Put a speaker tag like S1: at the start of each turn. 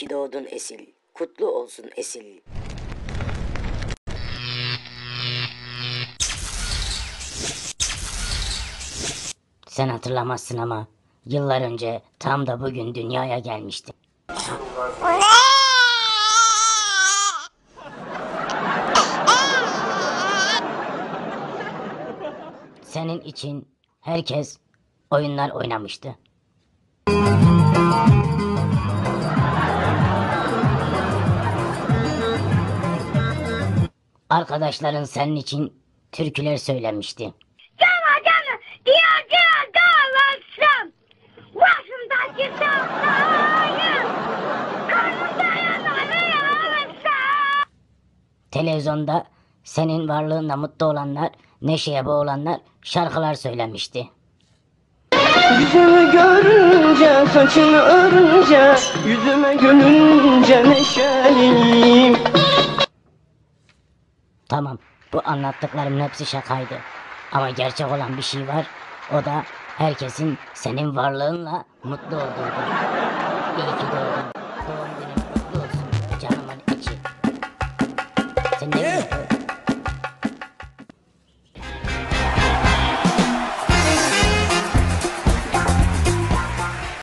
S1: ki doğdun Esil. Kutlu olsun Esil. Sen hatırlamazsın ama yıllar önce tam da bugün dünyaya gelmiştim. Senin için herkes oyunlar oynamıştı. Arkadaşların senin için türküler söylemişti.
S2: Cana cana diyeceğe dağılsın. Başımdaki sağlayı. Karnımda yanarı alırsın.
S1: Televizyonda senin varlığınla mutlu olanlar, neşeye boğulanlar şarkılar söylemişti.
S3: Yüzümü görünce, saçını örünce, yüzüme gülünce neşeliyim.
S1: Tamam, bu anlattıklarımın hepsi şakaydı. Ama gerçek olan bir şey var. O da herkesin senin varlığınla mutlu olduğudur. İyi ki doğdun. Doğum günün